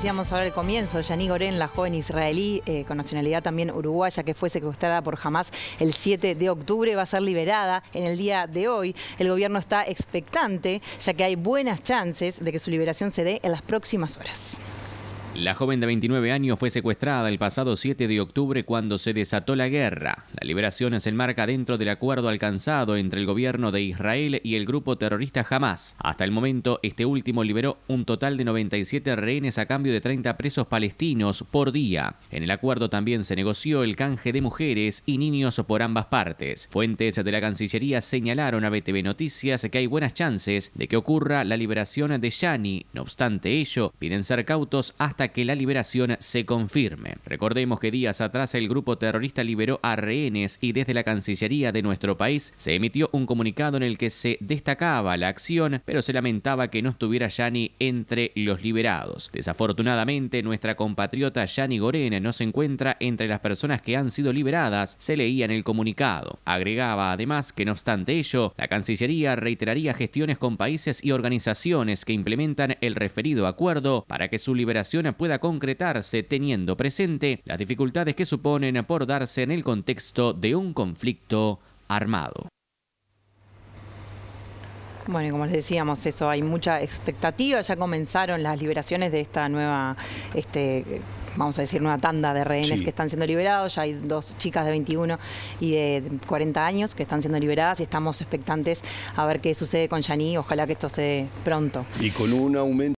Decíamos ahora el comienzo, Yani Goren, la joven israelí eh, con nacionalidad también uruguaya que fue secuestrada por Hamas el 7 de octubre, va a ser liberada en el día de hoy. El gobierno está expectante ya que hay buenas chances de que su liberación se dé en las próximas horas. La joven de 29 años fue secuestrada el pasado 7 de octubre cuando se desató la guerra. La liberación se enmarca dentro del acuerdo alcanzado entre el gobierno de Israel y el grupo terrorista Hamas. Hasta el momento, este último liberó un total de 97 rehenes a cambio de 30 presos palestinos por día. En el acuerdo también se negoció el canje de mujeres y niños por ambas partes. Fuentes de la Cancillería señalaron a BTV Noticias que hay buenas chances de que ocurra la liberación de Yani. No obstante ello, piden ser cautos hasta que la liberación se confirme. Recordemos que días atrás el grupo terrorista liberó a rehenes y desde la Cancillería de nuestro país se emitió un comunicado en el que se destacaba la acción, pero se lamentaba que no estuviera Yani entre los liberados. Desafortunadamente, nuestra compatriota Yani Gorena no se encuentra entre las personas que han sido liberadas, se leía en el comunicado. Agregaba además que no obstante ello, la Cancillería reiteraría gestiones con países y organizaciones que implementan el referido acuerdo para que su liberación pueda concretarse teniendo presente las dificultades que suponen por darse en el contexto de un conflicto armado. Bueno, y como les decíamos, eso, hay mucha expectativa, ya comenzaron las liberaciones de esta nueva, este, vamos a decir, nueva tanda de rehenes que están siendo liberados, ya hay dos chicas de 21 y de 40 años que están siendo liberadas y estamos expectantes a ver qué sucede con Yani, ojalá que esto se dé pronto. Y con un aumento